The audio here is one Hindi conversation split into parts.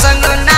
संग ना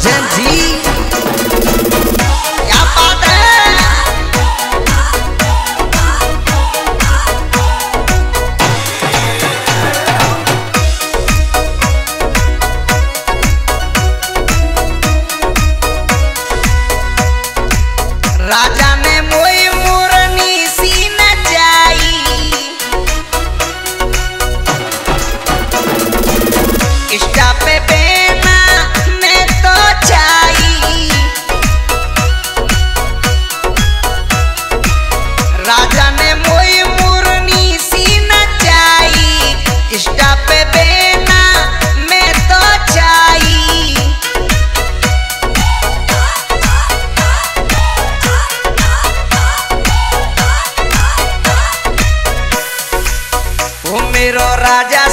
gentil. राजा ने मोई मुरनी सी नचाई। इष्टा पे बेना मैं तो चाई। ओ मेरो राजा